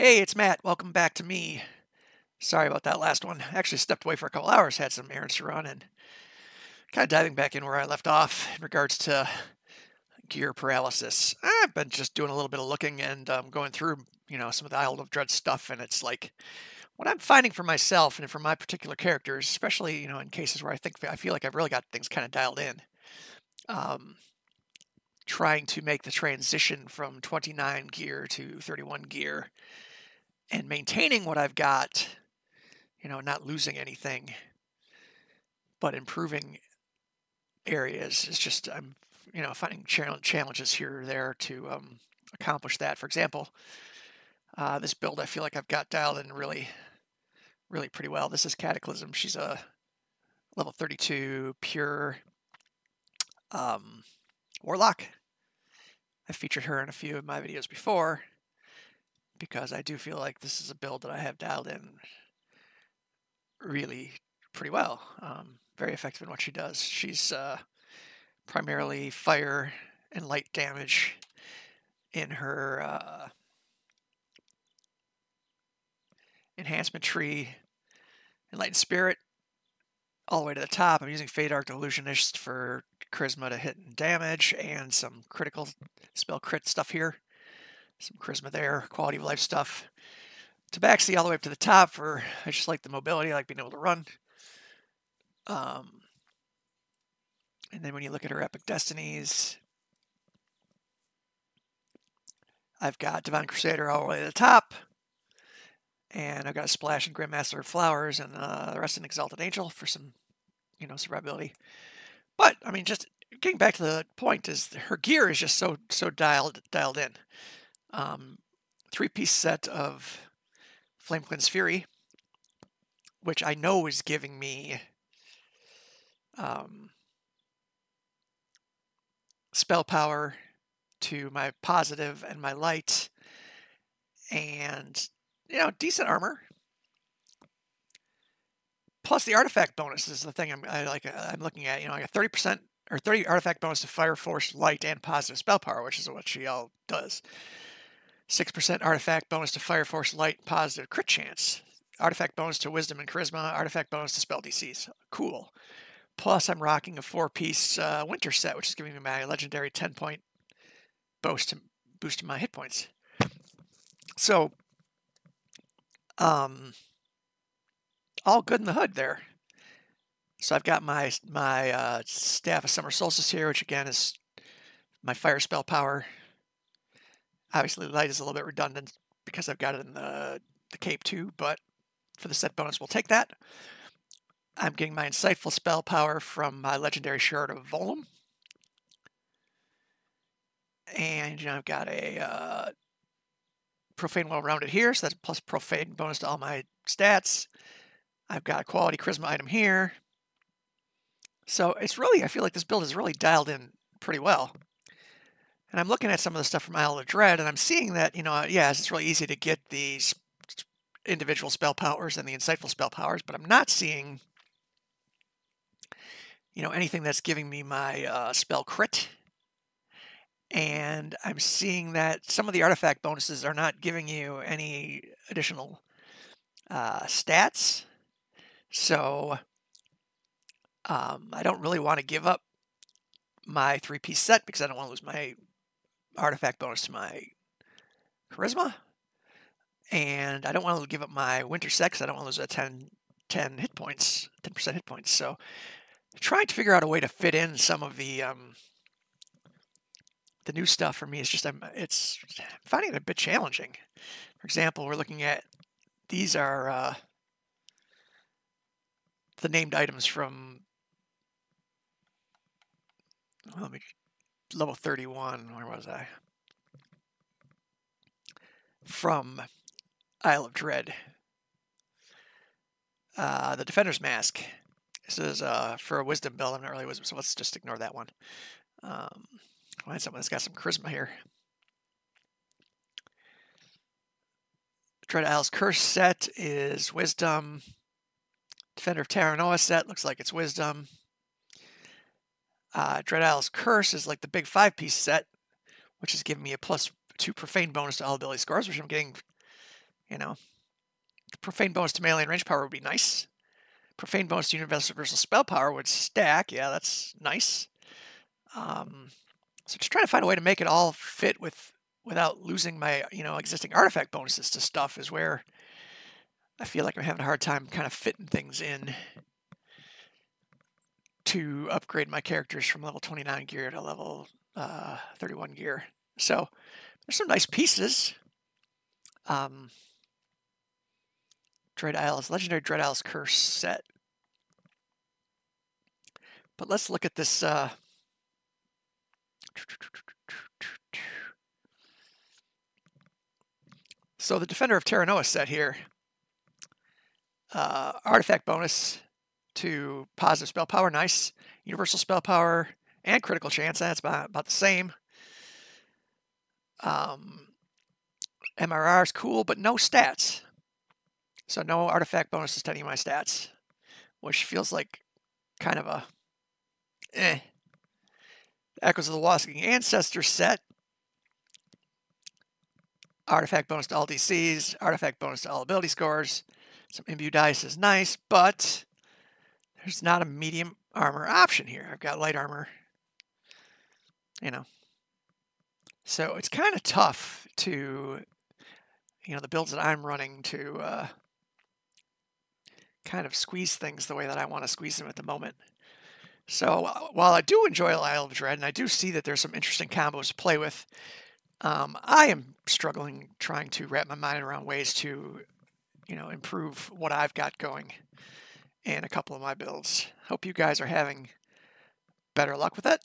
Hey, it's Matt. Welcome back to me. Sorry about that last one. I actually stepped away for a couple hours, had some errands to run, and kind of diving back in where I left off in regards to gear paralysis. I've been just doing a little bit of looking and um, going through, you know, some of the Isle of Dread stuff, and it's like what I'm finding for myself and for my particular characters, especially you know in cases where I think I feel like I've really got things kind of dialed in. Um, trying to make the transition from 29 gear to 31 gear and maintaining what I've got, you know, not losing anything, but improving areas is just I'm you know finding challenges here or there to um, accomplish that. For example, uh, this build I feel like I've got dialed in really, really pretty well. This is Cataclysm. She's a level 32 pure um, warlock. I featured her in a few of my videos before because I do feel like this is a build that I have dialed in really pretty well. Um, very effective in what she does. She's uh, primarily fire and light damage in her uh, enhancement tree. Enlightened Spirit all the way to the top. I'm using Feydark Illusionist for charisma to hit and damage and some critical spell crit stuff here some charisma there, quality of life stuff. Tabaxi all the way up to the top for I just like the mobility, I like being able to run. Um, and then when you look at her epic destinies, I've got Divine Crusader all the way to the top. And I've got a Splash and Grandmaster Flowers and uh, the rest in Exalted Angel for some, you know, survivability. But I mean, just getting back to the point is her gear is just so so dialed dialed in um, three piece set of Flamecleansed Fury, which I know is giving me um, spell power to my positive and my light, and you know, decent armor. Plus the artifact bonus is the thing I'm I like. Uh, I'm looking at. You know, I got thirty percent or thirty artifact bonus to fire, force, light, and positive spell power, which is what she all does. 6% artifact bonus to Fire Force Light, positive crit chance. Artifact bonus to Wisdom and Charisma. Artifact bonus to spell DCs. Cool. Plus, I'm rocking a four piece uh, winter set, which is giving me my legendary 10 point boost to boost my hit points. So, um, all good in the hood there. So I've got my my uh, staff of summer solstice here, which again is my fire spell power Obviously, the light is a little bit redundant because I've got it in the, the cape too, but for the set bonus, we'll take that. I'm getting my insightful spell power from my legendary shard of Volum. And you know, I've got a uh, profane well-rounded here, so that's plus profane bonus to all my stats. I've got a quality charisma item here. So it's really, I feel like this build is really dialed in pretty well. And I'm looking at some of the stuff from Isle of Dread, and I'm seeing that, you know, yes, it's really easy to get these individual spell powers and the insightful spell powers, but I'm not seeing, you know, anything that's giving me my uh, spell crit. And I'm seeing that some of the artifact bonuses are not giving you any additional uh, stats. So um, I don't really want to give up my three piece set because I don't want to lose my artifact bonus to my charisma. And I don't want to give up my winter sex. I don't want to lose a 10, 10 hit points, 10% hit points. So trying to figure out a way to fit in some of the um, the new stuff for me is just I'm it's I'm finding it a bit challenging. For example, we're looking at these are uh, the named items from let me level 31. Where was I? From Isle of Dread. Uh, the Defender's Mask. This is uh, for a Wisdom build. I'm not really Wisdom, so let's just ignore that one. Um, find someone that's got some charisma here. Dread Isle's Curse set is Wisdom. Defender of Terranoa set looks like it's Wisdom. Uh, Dread Isle's Curse is like the big five piece set, which is giving me a plus two profane bonus to all ability scores, which I'm getting You know, profane bonus to melee and range power would be nice. Profane bonus to universal spell power would stack. Yeah, that's nice. Um, so just trying to find a way to make it all fit with without losing my you know existing artifact bonuses to stuff is where I feel like I'm having a hard time kind of fitting things in to upgrade my characters from level 29 gear to level uh, 31 gear. So there's some nice pieces. Um, Dread Isles, Legendary Dread Isles Curse set. But let's look at this. Uh, so the Defender of Terra set here. Uh, artifact bonus to positive spell power, nice. Universal spell power and critical chance, that's about, the same. Um, MRR is cool, but no stats. So no artifact bonuses to any of my stats, which feels like kind of a eh. Echoes of the Wasping Ancestor set. Artifact bonus to all DCs, artifact bonus to all ability scores. Some imbue dice is nice, but there's not a medium armor option here. I've got light armor, you know. So it's kind of tough to, you know, the builds that I'm running to uh, kind of squeeze things the way that I want to squeeze them at the moment. So uh, while I do enjoy Isle of Dread, and I do see that there's some interesting combos to play with, um, I am struggling trying to wrap my mind around ways to, you know, improve what I've got going in a couple of my builds. Hope you guys are having better luck with it.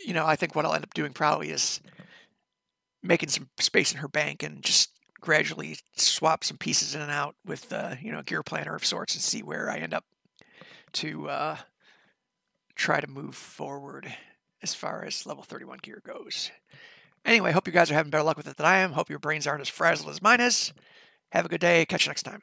You know, I think what I'll end up doing probably is making some space in her bank and just gradually swap some pieces in and out with, uh, you know, a gear planner of sorts and see where I end up to uh, try to move forward as far as level 31 gear goes. Anyway, hope you guys are having better luck with it than I am. Hope your brains aren't as frazzled as mine is. Have a good day. Catch you next time.